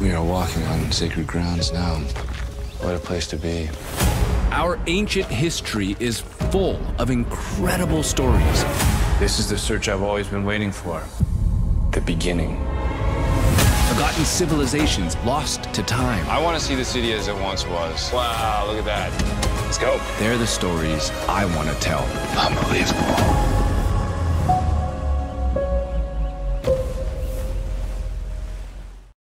We are walking on sacred grounds now. What a place to be. Our ancient history is full of incredible stories. This is the search I've always been waiting for. The beginning. Forgotten civilizations lost to time. I want to see the city as it once was. Wow, look at that. Let's go. They're the stories I want to tell. Unbelievable.